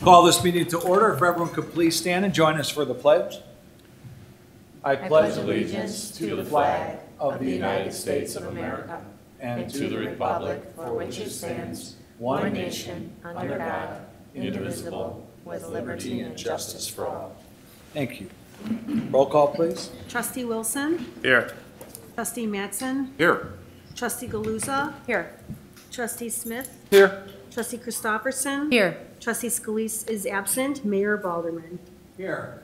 Call this meeting to order. If everyone could please stand and join us for the pledge. I pledge allegiance to the flag of the United States of America and to the republic for which it stands, one nation, under God, indivisible, with liberty and justice for all. Thank you. Roll call, please. Trustee Wilson, Here. trustee Matson. Here. trustee Galuza, Here. trustee Smith, Here. Trustee Christopherson. Here. Trustee Scalise is absent, Mayor Baldermann. Here.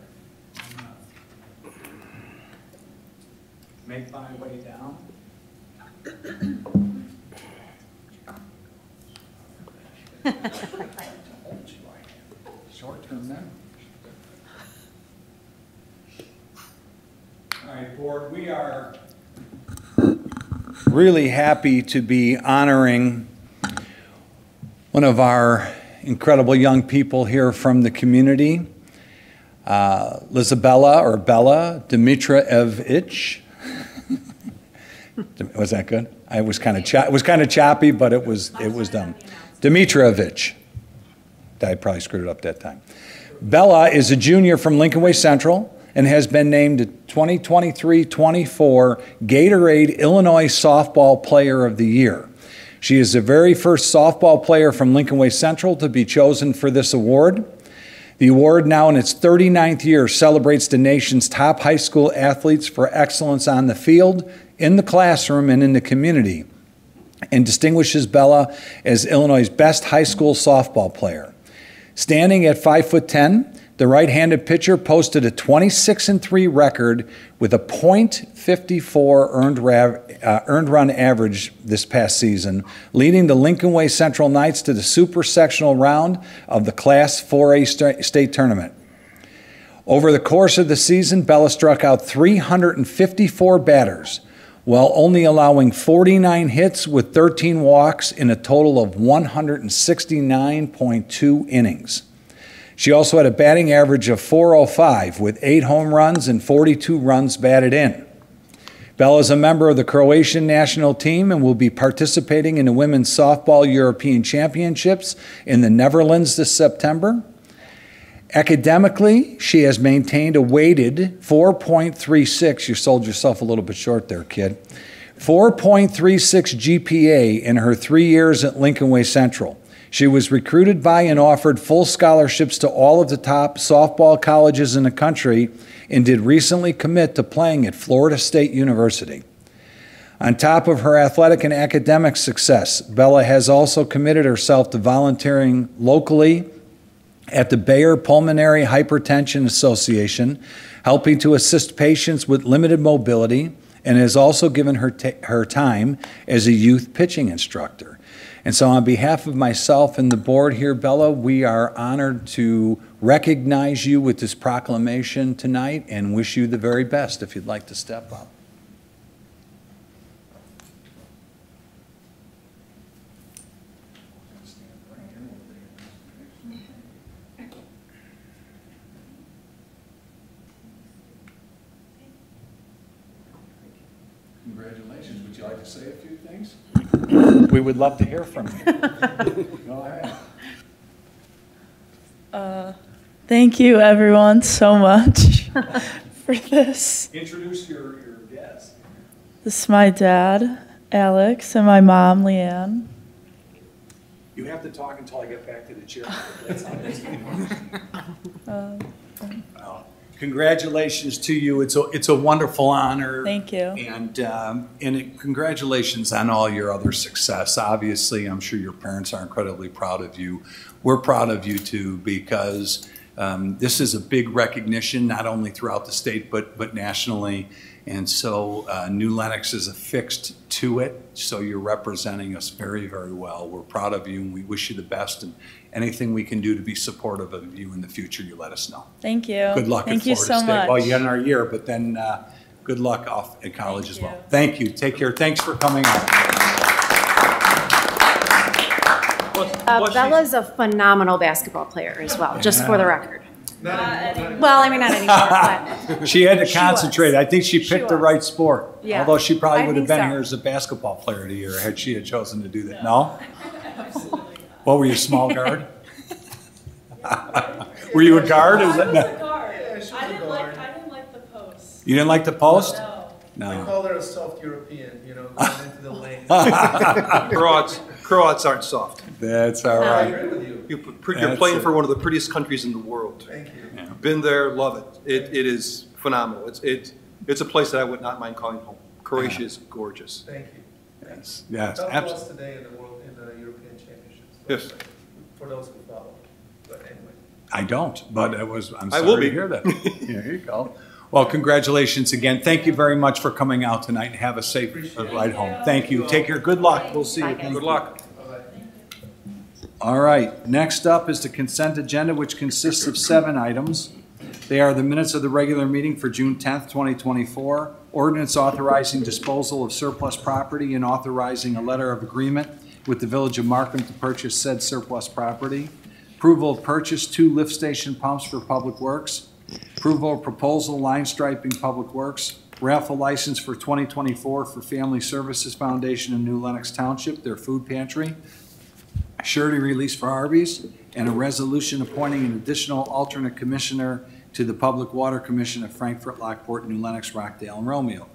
Make my way down. Short term memory. All right, Board, we are really happy to be honoring one of our incredible young people here from the community, uh, Lizabella or Bella Dimitrijevic. was that good? I was kind of it was kind of choppy, but it was it was done. Dimitrijevic. I probably screwed it up that time. Bella is a junior from Lincoln Way Central and has been named the 2023-24 Gatorade Illinois Softball Player of the Year. She is the very first softball player from Lincoln Way Central to be chosen for this award. The award, now in its 39th year, celebrates the nation's top high school athletes for excellence on the field, in the classroom, and in the community, and distinguishes Bella as Illinois' best high school softball player. Standing at 5 foot 10, the right-handed pitcher posted a 26 and 3 record with a .54 earned, uh, earned run average this past season, leading the Lincoln Way Central Knights to the super sectional round of the Class 4A sta- state tournament. Over the course of the season, Bella struck out 354 batters while only allowing 49 hits with 13 walks in a total of 169.2 innings. She also had a batting average of 405 with eight home runs and 42 runs batted in. Bella is a member of the Croatian national team and will be participating in the Women's Softball European Championships in the Netherlands this September. Academically, she has maintained a weighted 4.36. You sold yourself a little bit short there, kid. 4.36 GPA in her three years at Lincoln Way Central. She was recruited by and offered full scholarships to all of the top softball colleges in the country and did recently commit to playing at Florida State University. On top of her athletic and academic success, Bella has also committed herself to volunteering locally at the Bayer Pulmonary Hypertension Association, helping to assist patients with limited mobility, and has also given her, her time as a youth pitching instructor. And so, on behalf of myself and the board here, Bella, we are honored to recognize you with this proclamation tonight and wish you the very best if you'd like to step up. Congratulations. Would you like to say a few things? We would love to hear from you. Go ahead. Uh, Thank you, everyone, so much for this. Introduce your, your guest. This is my dad, Alex, and my mom, Leanne. You have to talk until I get back to the chair. Uh, Well, Congratulations to you. It's a, it's a wonderful honor. Thank you. And, um, and it- congratulations on all your other success. Obviously, I'm sure your parents are incredibly proud of you. We're proud of you too, because um, this is a big recognition, not only throughout the state, but, but nationally. And so uh, New Lenox is affixed to it, so you're representing us very, very well. We're proud of you, and we wish you the best. And anything we can do to be supportive of you in the future, you let us know. Thank you. Good luck at Thank you so State. much. Well, you had our year, but then uh, good luck off at college Thank as well. you. Thank you. Take care. Thanks for coming out. Uh, Bella's a phenomenal basketball player as well, just for the record. Well, I mean, not anymore, but She had to concentrate. I think she She picked the right sport. Yeah. Although she probably I would have been so. here as a basketball player of the year had she had chosen to do that. No? What were you, small guard? Were you a guard? Is that- I was a guard. Yeah, she was I a didn't guard. like, I didn't like the post. You didn't like the post? No. I No. call her a soft European, you know, going into the lane. Croats, Croats aren't soft. That's all right. I agree with you. You, That's you're playing it. for one of the prettiest countries in the world. Thank you. Been there, love it. It, it is phenomenal. It's, it, it's a place that I would not mind calling home. Croatia is gorgeous. Thank you. Yes, yes, Tough abs- loss today in the world, in the European Championships. Yes. For those who follow. But anyway. I don't, but it was, I'm I will sorry to hear that. There you go. Well, congratulations again. Thank you very much for coming out tonight and have a safe ride home. Thank you. Take care. Good luck. We'll see you. Good luck. All right, next up is the consent agenda, which consists of seven items. They are the minutes of the regular meeting for June 10th, 2024, ordinance authorizing disposal of surplus property and authorizing a letter of agreement with the Village of Markham to purchase said surplus property, approval of purchase two lift station pumps for Public Works, approval of proposal line striping Public Works, raffle license for 2024 for Family Services Foundation in New Lenox Township, their food pantry, surety release for Arby's, and a resolution appointing an additional alternate commissioner to the Public Water Commission of Frankfort, Lockport, New Lenox, Rockdale, and Romeo.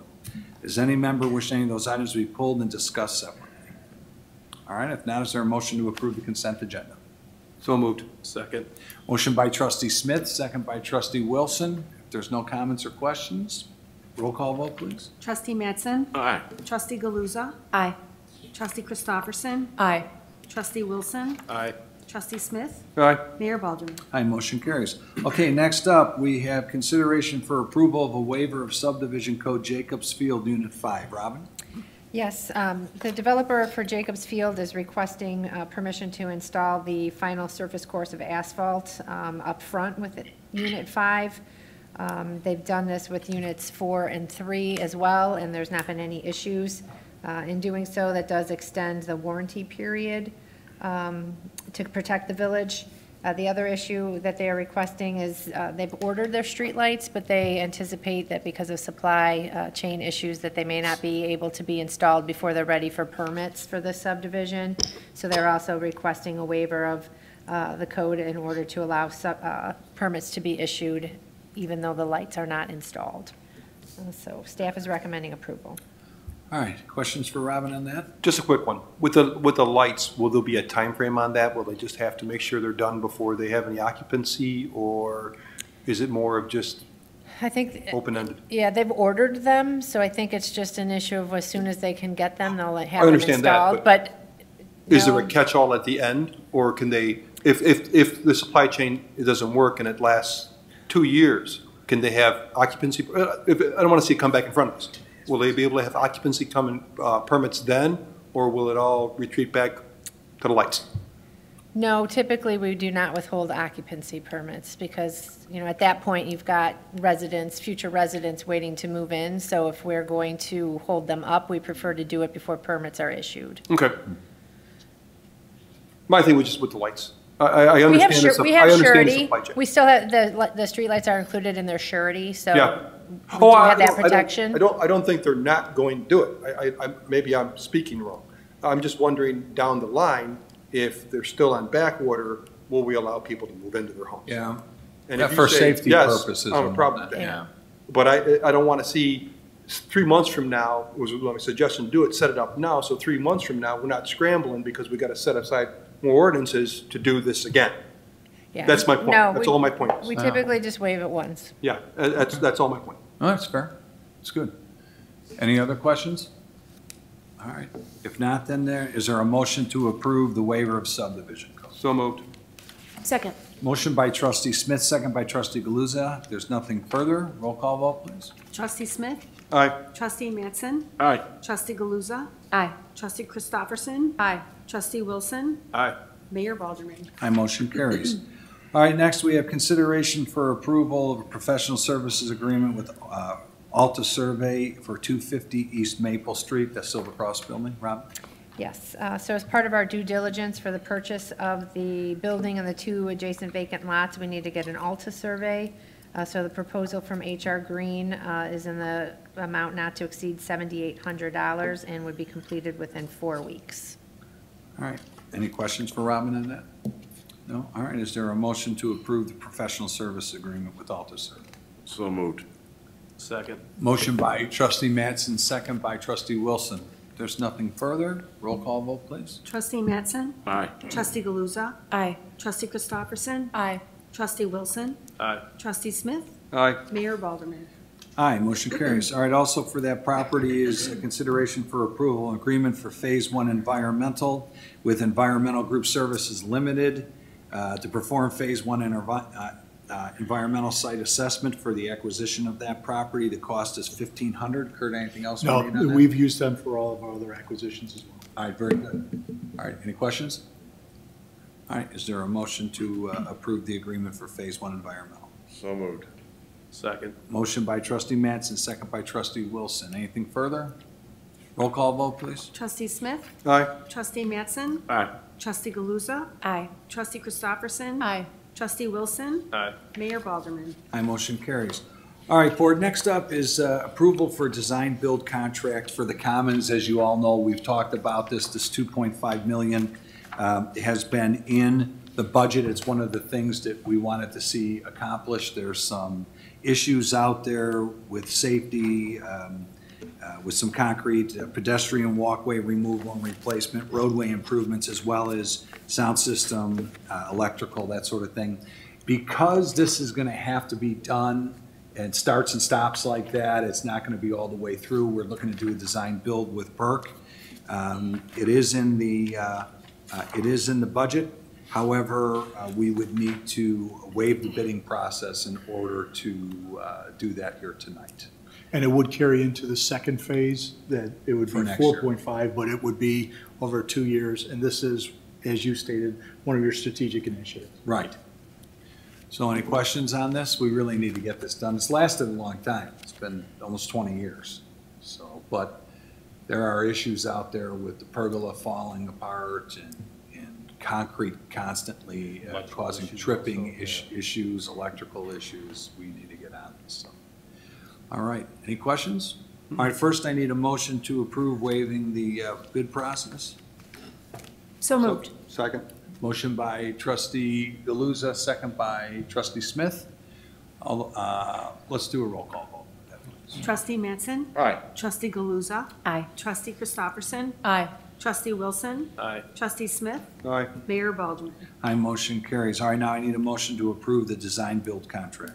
Does any member wish any of those items to be pulled and discussed separately? All right, if not, is there a motion to approve the consent agenda? So moved. Second. Motion by trustee Smith, second by trustee Wilson. If there's no comments or questions, roll call vote, please. Trustee Mattson? Aye. Trustee Galuza? Aye. Trustee Christopherson? Aye. Trustee Wilson? Aye. Trustee Smith? Aye. Mayor Baldermann? Aye, motion carries. Okay, next up, we have consideration for approval of a waiver of subdivision code Jacobs Field Unit 5. Robin? Yes, um, the developer for Jacobs Field is requesting uh, permission to install the final surface course of asphalt um, up front with it- Unit 5. Um, They've done this with Units 4 and 3 as well, and there's not been any issues. Uh, In doing so, that does extend the warranty period um, to protect the village. Uh, The other issue that they are requesting is, uh, they've ordered their streetlights, but they anticipate that because of supply uh, chain issues, that they may not be able to be installed before they're ready for permits for this subdivision. So they're also requesting a waiver of uh, the code in order to allow sub- uh, permits to be issued, even though the lights are not installed. Uh, So staff is recommending approval. All right, questions for Robin on that? Just a quick one. With the, with the lights, will there be a time frame on that? Will they just have to make sure they're done before they have any occupancy? Or is it more of just I think, open-ended? yeah, they've ordered them, so I think it's just an issue of as soon as they can get them, they'll have I them understand that, installed. But Is there a no. catch-all at the end? Or can they, if, if, if the supply chain, doesn't work and it lasts two years, can they have occupancy? uh, If, I don't want to see it come back in front of us. Will they be able to have occupancy come in, uh, permits then? Or will it all retreat back to the lights? No, typically, we do not withhold occupancy permits because, you know, at that point, you've got residents, future residents waiting to move in. So if we're going to hold them up, we prefer to do it before permits are issued. Okay. My thing was just with the lights. I, I I We have, understand the, we have understand surety. We still have, the, the streetlights are included in their surety, so Yeah. We Oh, do I- have I that don't- I don't- protection. I don't, I don't think they're not going to do it. I, I, I- maybe I'm speaking wrong. I'm just wondering down the line, if they're still on backwater, will we allow people to move into their homes? Yeah. And Yeah, if you for say safety yes, purposes I don't have a problem with that. yeah. But I, I don't want to see, three months from now, was my suggestion, do it, set it up now, so three months from now, we're not scrambling because we got to set aside more ordinances to do this again. Yeah. That's my point. No, That's we- all my point is. We typically just waive it once. Yeah, uh, that's, that's all my point. Oh, that's fair. It's good. Any other questions? All right. If not, then there, is there a motion to approve the waiver of subdivision code? So moved. Second. Motion by trustee Smith, second by trustee Galuza. If there's nothing further, roll call vote, please. Trustee Smith? Aye. Trustee Mattson? Aye. Trustee Galuza? Aye. Trustee Christopherson? Aye. Trustee Wilson? Aye. Mayor Baldermann? Aye, motion carries. All right, next we have consideration for approval of a professional services agreement with uh, Alta Survey for 250 East Maple Street, the Silver Cross Building. Rob? Yes, uh, so as part of our due diligence for the purchase of the building and the two adjacent vacant lots, we need to get an Alta survey. Uh, So the proposal from HR Green uh, is in the amount not to exceed $7,800 and would be completed within four weeks. All right, any questions for Robin on that? No? All right, is there a motion to approve the professional service agreement with Altus? So moved. Second. Motion by trustee Matson, second by trustee Wilson. If There's nothing further. Roll call vote, please. Trustee Matson? Aye. Trustee Galuza? Aye. Trustee Christopherson? Aye. Trustee Wilson? Aye. Trustee Smith? Aye. Mayor Baldermann? Aye, motion carries. All right, also for that property is a consideration for approval, agreement for Phase One Environmental with Environmental Group Services Limited uh, to perform Phase One uh, uh, environmental site assessment for the acquisition of that property. The cost is fifteen hundred. Kurt, anything else? No, we need on that? we've used them for all of our other acquisitions as well. All right, very good. All right, any questions? All right, is there a motion to uh, approve the agreement for Phase One Environmental? So moved. Second. Motion by trustee Mattson, second by trustee Wilson. Anything further? Roll call vote, please. Trustee Smith? Aye. Trustee Matson? Aye. Trustee Galuza? Aye. Trustee Christopherson? Aye. Trustee Wilson? Aye. Mayor Baldermann? Aye, motion carries. All right, board, next up is uh, approval for design-build contract for the Commons. As you all know, we've talked about this, this 2.5 million um, has been in the budget. It's one of the things that we wanted to see accomplished. There's some issues out there with safety, um, uh, with some concrete, uh, pedestrian walkway removal and replacement, roadway improvements, as well as sound system, uh, electrical, that sort of thing. Because this is gonna have to be done and starts and stops like that, it's not gonna be all the way through. We're looking to do a design build with Burke. Um, It is in the, uh, uh, it is in the budget. However, we would need to waive the bidding process in order to do that here tonight. And it would carry into the second phase, that it would For be next year. four point five, but it would be over two years. And this is, as you stated, one of your strategic initiatives. Right. So any questions on this? We really need to get this done. It's lasted a long time. It's been almost 20 years. So, but there are issues out there with the pergola falling apart and, and concrete constantly uh, Electrical causing issues tripping also, is- issues, electrical issues. We need to get on this. So, All right, any questions? All right, first I need a motion to approve waiving the uh, bid process. So moved. Second. Motion by trustee Galuza, second by trustee Smith. All, uh, Let's do a roll call vote. please. Trustee Mattson? Aye. Trustee Galuza? Aye. Trustee Christopherson? Aye. Trustee Wilson? Aye. Trustee Smith? Aye. Mayor Baldwin. Aye, motion carries. All right, now I need a motion to approve the design-build contract.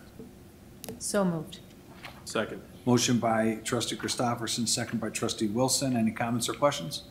So moved. Second. Motion by trustee Christopherson, second by trustee Wilson. Any comments or questions?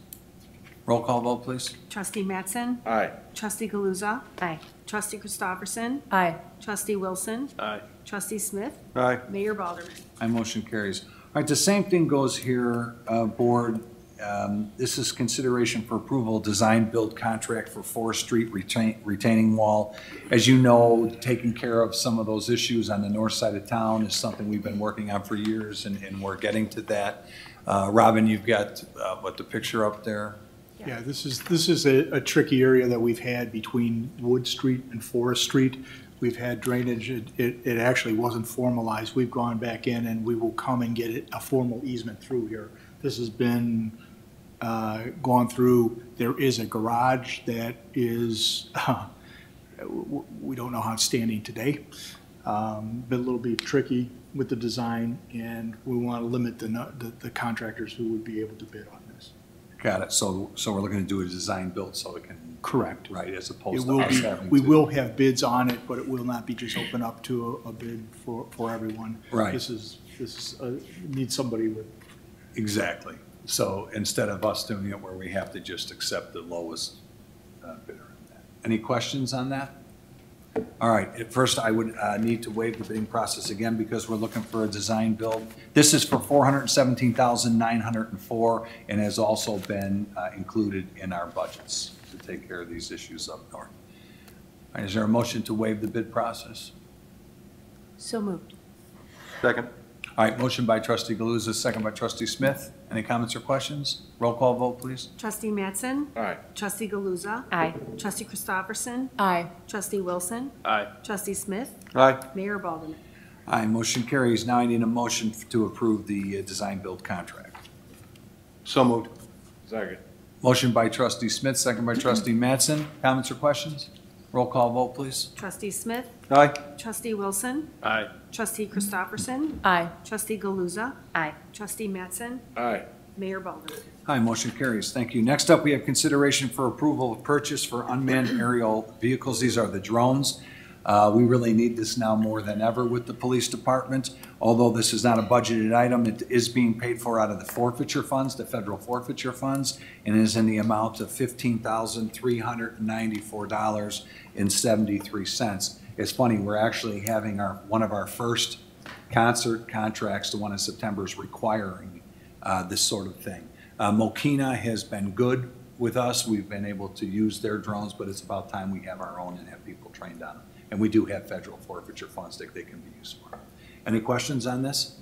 Roll call vote, please. Trustee Matson. Aye. Trustee Galuza? Aye. Trustee Christopherson? Aye. Trustee Wilson? Aye. Trustee Smith? Aye. Mayor Baldermann? Aye, motion carries. All right, the same thing goes here, uh, board. Um, This is consideration for approval, design-build contract for Forest Street retain- retaining wall. As you know, taking care of some of those issues on the north side of town is something we've been working on for years, and, and we're getting to that. Uh, Robin, you've got, uh, what, the picture up there? Yeah, this is, this is a, a tricky area that we've had between Wood Street and Forest Street. We've had drainage, it, it, it actually wasn't formalized. We've gone back in and we will come and get it, a formal easement through here. This has been, uh, gone through, there is a garage that is, uh, we don't know how it's standing today. Um, been a little bit tricky with the design and we want to limit the, the, the contractors who would be able to bid on this. Got it. So, so we're looking to do a design-build so it can, Correct. right, as It opposed to will us be, having we to- will have bids on it, but it will not be just open up to a, a bid for, for everyone. Right. This is, this is, uh, need somebody with, Exactly. So instead of us doing it where we have to just accept the lowest uh, bidder. in that. Any questions on that? All right, at first I would uh, need to waive the bidding process again because we're looking for a design build. This is for four hundred and seventeen thousand nine hundred and four and has also been uh, included in our budgets to take care of these issues up north. All right, Is there a motion to waive the bid process? So moved. Second. All right, motion by trustee Galuza, second by trustee Smith. Any comments or questions? Roll call vote, please. Trustee Matson. Aye. Trustee Galuza? Aye. Trustee Christopherson? Aye. Trustee Wilson? Aye. Trustee Smith? Aye. Mayor Baldermann? Aye, motion carries. Now I need a motion to approve the uh, design-build contract. So moved. Second. Motion by trustee Smith, second by trustee Matson. Comments or questions? Roll call vote, please. Trustee Smith, Aye. Trustee Wilson, Aye. Trustee Christopherson, Aye. Trustee Galuza, Aye. Trustee Matson? Aye. Mayor Baldwin. Hi, motion carries. Thank you. Next up, we have consideration for approval of purchase for unmanned aerial vehicles. These are the drones. Uh, We really need this now more than ever with the police department. Although this is not a budgeted item, it is being paid for out of the forfeiture funds, the federal forfeiture funds, and is in the amount of fifteen thousand three hundred and ninety-four dollars and seventy-three cents. It's funny, we're actually having our, one of our first concert contracts, the one in September, is requiring uh, this sort of thing. Uh, Mokena has been good with us. We've been able to use their drones, but it's about time we have our own and have people trained on them. And we do have federal forfeiture funds that they can be used for. Any questions on this?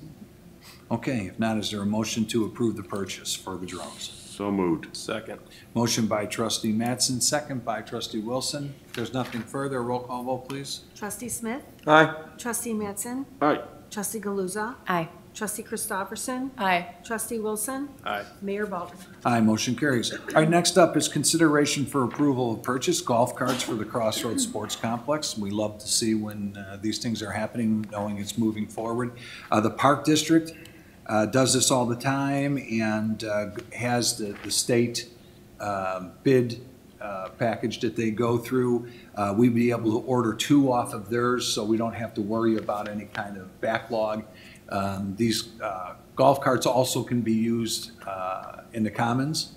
Okay, if not, is there a motion to approve the purchase for the drones? So moved. Second. Motion by trustee Matson, second by trustee Wilson. If there's nothing further, roll call vote, please. Trustee Smith, Aye. Trustee Matson? Aye. Trustee Galuza, Aye. Trustee Christopherson, Aye. Trustee Wilson, Aye. Mayor Baldwin. Aye, motion carries. All right, next up is consideration for approval of purchase golf carts for the Crossroads Sports Complex. We love to see when uh, these things are happening, knowing it's moving forward. Uh, The Park District uh, does this all the time and uh, has the, the state um, bid uh, package that they go through. Uh, We'd be able to order two off of theirs, so we don't have to worry about any kind of backlog. Um, These uh, golf carts also can be used uh, in the commons.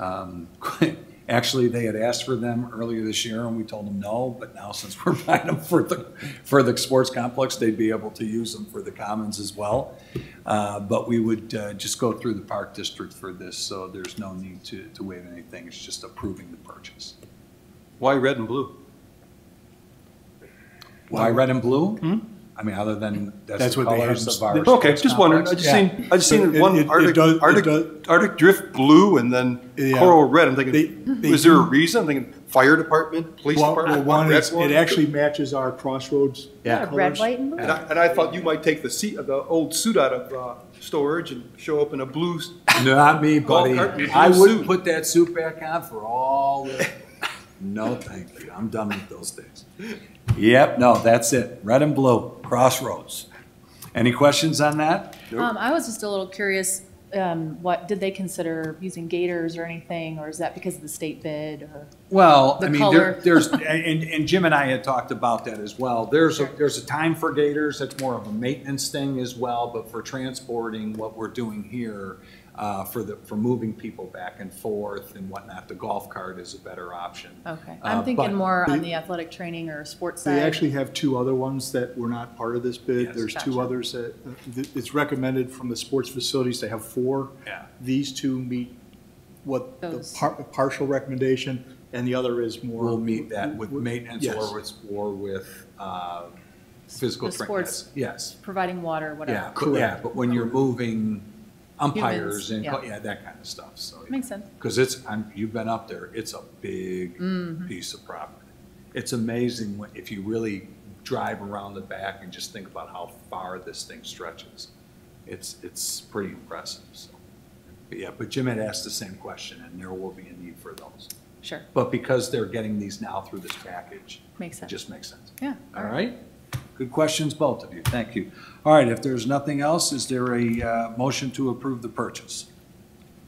Um, Actually, they had asked for them earlier this year, and we told them no, but now since we're buying them for the, for the sports complex, they'd be able to use them for the commons as well. Uh, But we would uh, just go through the park district for this, so there's no need to, to waive anything. It's just approving the purchase. Why red and blue? Why red and blue? I mean, other than, that's That's the what they have in of our. s- Okay, sports just wondering. I complex. just Yeah. seen, I just seen It- one it- it Arctic, does- Arctic, does- Arctic Drift blue and then Yeah. coral red. I'm thinking, they was there a reason? I'm thinking fire department, police Well, department. well, one is, one? it actually matches our Crossroads Yeah. Red, white, and blue. And I, and I thought you might take the seat, the old suit out of, uh, storage and show up in a blue. s- Not me, buddy. cart in a I blue wouldn't suit. put that suit back on for all the, no, thank you. I'm done with those things. Yep, no, that's it. Red and blue, crossroads. Any questions on that? Um, I was just a little curious, um, what, did they consider using gators or anything, or is that because of the state bid or? Well, I mean, there, there's, and, and Jim and I had talked about that as well. There's a, there's a time for gators, that's more of a maintenance thing as well, but for transporting what we're doing here, uh, for the, for moving people back and forth and whatnot, the golf cart is a better option. Okay, Uh, I'm but- thinking more on They- the athletic training or sports side. They side. actually have two other ones that were not part of this bid. Yes. There's two others that, uh, th- it's recommended from the sports facilities to have four. Yeah. These two meet what the par- partial recommendation, and the other is more. We'll meet that with maintenance Yes. or with, or with, uh, physical The sports. Yes, Providing water, yeah, whatever. but, yeah, Correct. but when you're moving umpires Humans, and, yeah. yeah, that kind of stuff, so. Makes sense. Because it's, I'm, you've been up there, it's a big Mm-hmm. piece of property. It's amazing when, if you really drive around the back and just think about how far this thing stretches. It's, it's pretty impressive, so. But yeah, but Jim had asked the same question, and there will be a need for those. Sure, But because they're getting these now through this package, makes it sense. just makes sense. Yeah. All right? Good questions, both of you. Thank you. All right, if there's nothing else, is there a uh, motion to approve the purchase?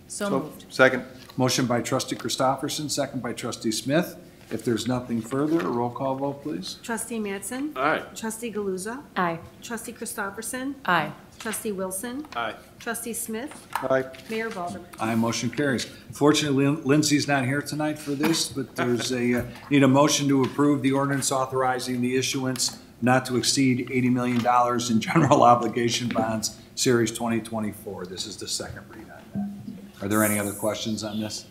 So So, moved. second. Motion by trustee Christopherson, second by trustee Smith. If there's nothing further, a roll call vote, please. Trustee Mattson, Aye. Trustee Galuza, Aye. Trustee Christopherson, Aye. Trustee Wilson, Aye. Trustee Smith, Aye. Mayor Baldwin. Aye, motion carries. Fortunately, Lin- Lindsay's not here tonight for this, but there's a, uh, need a motion to approve the ordinance authorizing the issuance not to exceed $80 million in general obligation bonds, Series 2024. This is the second read on that. Are there any other questions on this?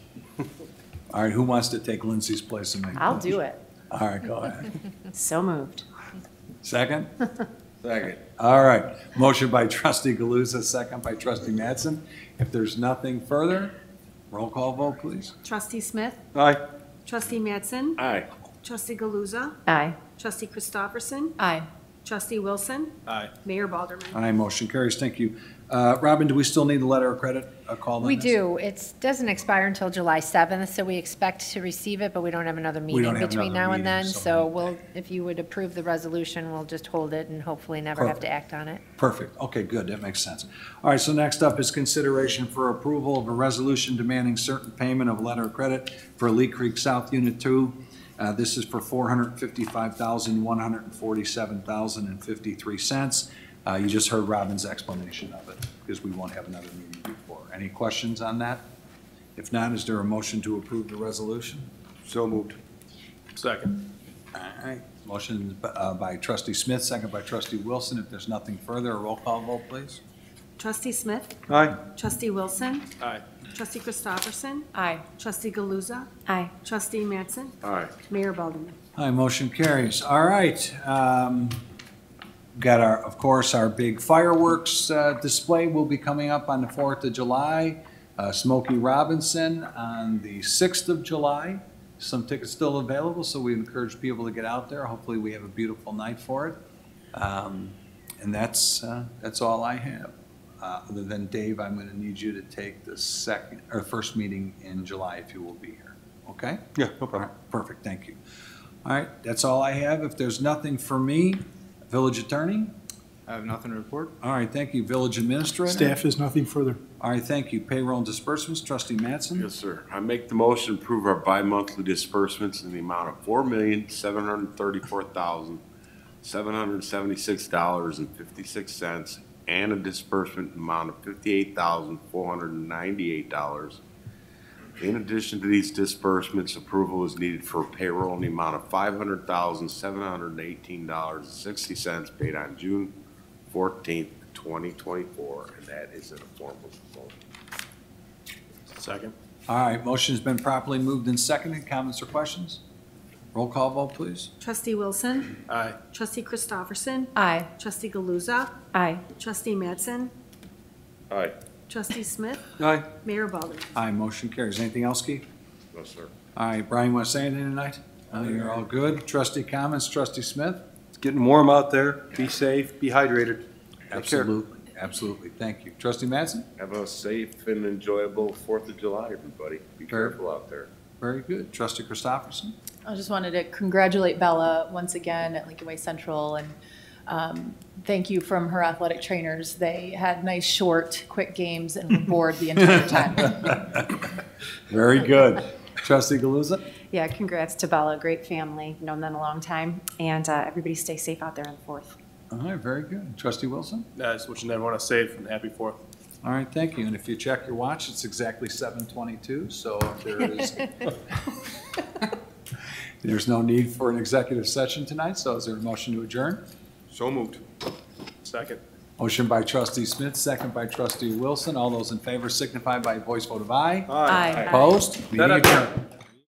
All right, who wants to take Lindsay's place and make? I'll do it. All right, go ahead. So moved. Second? Second. All right. Motion by trustee Galuza, second by trustee Mattson. If there's nothing further, roll call vote, please. Trustee Smith, Aye. Trustee Mattson, Aye. Trustee Galuza, Aye. Trustee Christopherson, Aye. Trustee Wilson, Aye. Mayor Baldermann. Aye, motion carries. Thank you. Uh, Robin, do we still need a letter of credit, a call on We this? do. It doesn't expire until July 7th, so we expect to receive it, but we don't have another don't meeting have between another now and meeting, then. so- So we'll, if you would approve the resolution, we'll just hold it and hopefully never have to act on it. Perfect. Okay, good. That makes sense. All right, so next up is consideration for approval of a resolution demanding certain payment of letter of credit for Lee Creek South Unit Two. Uh, this is for four hundred fifty-five thousand, one hundred and forty-seven thousand and fifty-three cents. Uh, you just heard Robin's explanation of it, because we won't have another meeting before. Any questions on that? If not, is there a motion to approve the resolution? So moved. Second. All right, motion uh, by trustee Smith, second by trustee Wilson. If there's nothing further, a roll call vote, please. Trustee Smith? Aye. Trustee Wilson? Aye. Trustee Christopherson? Aye. Trustee Galuza? Aye. Trustee Matson? Aye. Mayor Baldermann? Hi, motion carries. All right. um, Got our, of course, our big fireworks uh, display will be coming up on the 4th of July. Uh, Smokey Robinson on the 6th of July. Some tickets still available, so we encourage people to get out there. Hopefully, we have a beautiful night for it. Um, And that's, uh, that's all I have. Uh, Other than Dave, I'm going to need you to take the second, or first meeting in July if you will be here. Okay? Yeah, no problem. right, perfect, thank you. All right, that's all I have. If there's nothing for me, village attorney? I have nothing to report. All right, thank you, village administrator? Staff has nothing further. All right, thank you. Payroll and disbursements, trustee Mattson? Yes, sir. I make the motion to approve our bi-monthly disbursements in the amount of four million, seven hundred and thirty-four thousand, seven hundred and seventy-six dollars and fifty-six cents, and a disbursement amount of fifty-eight thousand, four hundred and ninety-eight dollars. In addition to these disbursements, approval is needed for payroll in the amount of five hundred thousand, seven hundred and eighteen dollars and sixty cents paid on June fourteenth, twenty twenty-four, and that is in a form of motion. Second. All right, motion's been properly moved and seconded. Comments or questions? Roll call vote, please. Trustee Wilson? Aye. Trustee Christopherson? Aye. Trustee Galuza? Aye. Trustee Mattson? Aye. Trustee Smith? Aye. Mayor Baldermann? Aye, motion carries. Anything else, Keith? No, sir. All right, Brian, want to say anything tonight? Uh, You're all good. Trustee comments, trustee Smith? It's getting warm out there. Be safe, be hydrated. Take care. Absolutely, absolutely. Thank you. Trustee Mattson? Have a safe and enjoyable Fourth of July, everybody. Be Very- careful out there. Very good. Trustee Christopherson? I just wanted to congratulate Bella once again at Lincoln Way Central and um, thank you from her athletic trainers. They had nice, short, quick games and were bored the entire time. Very good. Trustee Galuza? Yeah, congrats to Bella, great family, known them a long time, and uh, everybody stay safe out there on the fourth. All right, very good. Trustee Wilson? I just wish everyone a safe and happy Fourth. All right, thank you. And if you check your watch, it's exactly seven twenty-two, so if there is, there's no need for an executive session tonight, so is there a motion to adjourn? So moved. Second. Motion by trustee Smith, second by trustee Wilson. All those in favor signify by a voice vote of aye. Aye. Opposed? Meeting adjourned.